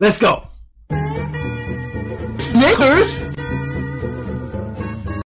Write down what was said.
Let's go. Snickers?